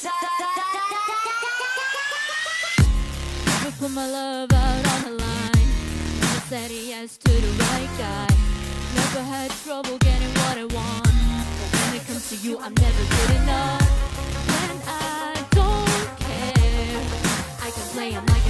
Never put my love out on the line. Never said yes to the right guy. Never had trouble getting what I want. But when it comes to you, I'm never good enough. When I don't care, I can play 'em like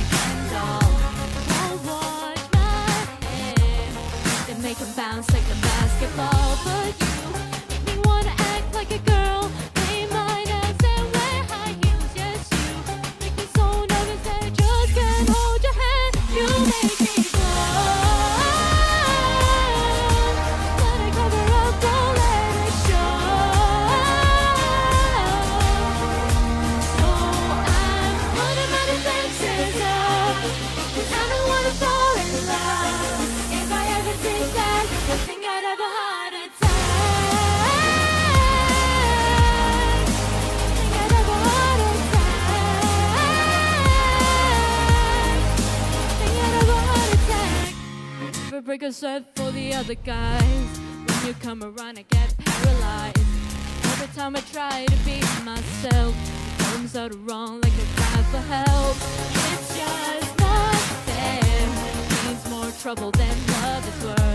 Never break a sweat for the other guys. When you come around, I get paralyzed. Every time I try to be myself, it comes out wrong like a cry for help. It's just not fair. It Means more trouble than love is worth.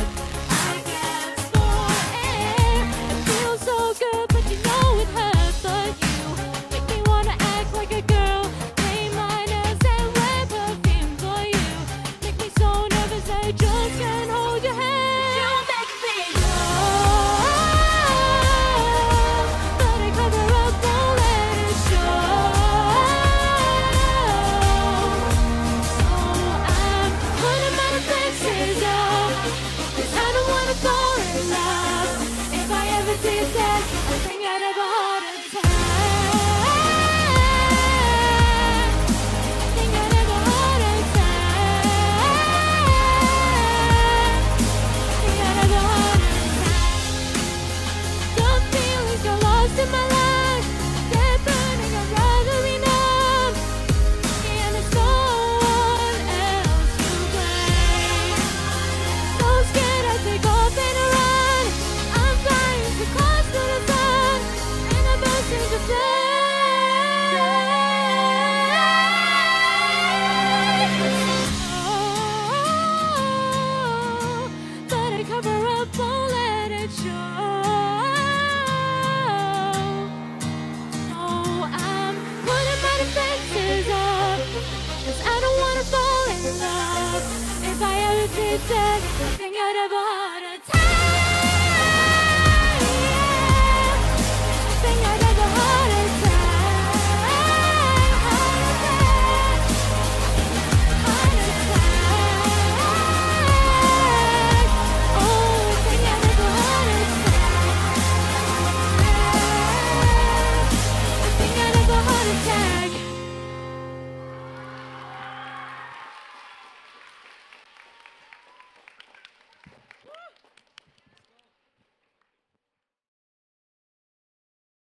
said, nothing I'd ever